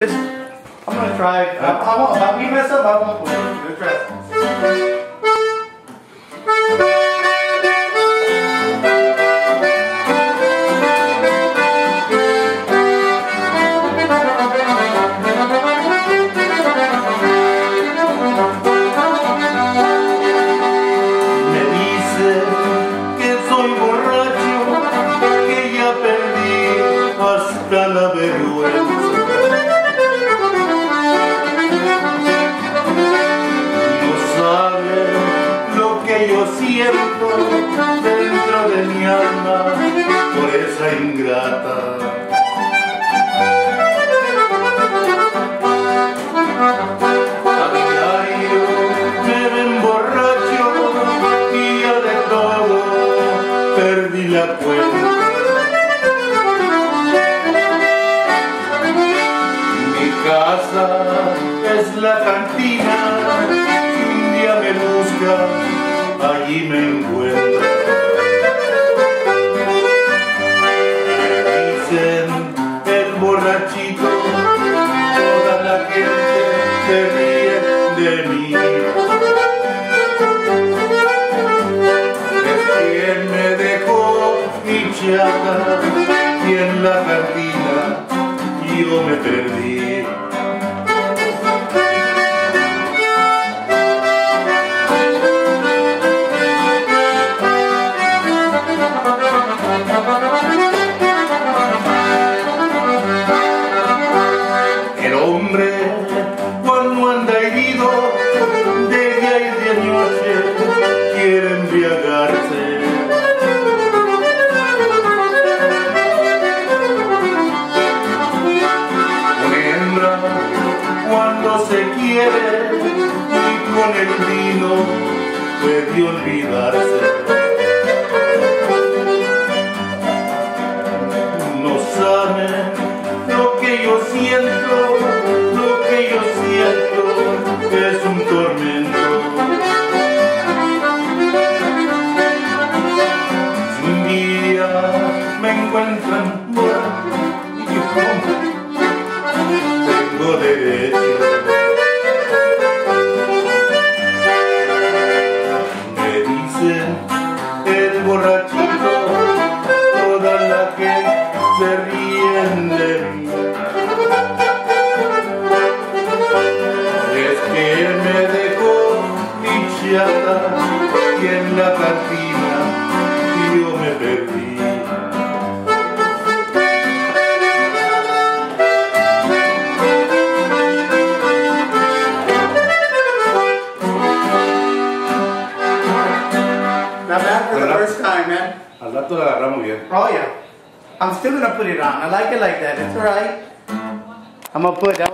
I'm gonna try. I, I won't. If we mess up, I won't. Let's try. Siento dentro de mi alma por esa ingrata. A diario me emborracho y ya de todo perdí la cuenta. Mi casa es la cantina, un día me busca, allí me encuentra. Me dicen el borrachito, toda la gente se ríe de mí. Es quien me dejó mi y en la cantina yo me perdí. Puede olvidarse. No saben lo que yo siento, que se ríen de mí. Es que me dejó mi chata y en la Al rato la agarramos bien. Oh yeah. I'm still gonna put it on. I like it like that. It's oh. alright. I'm gonna put that.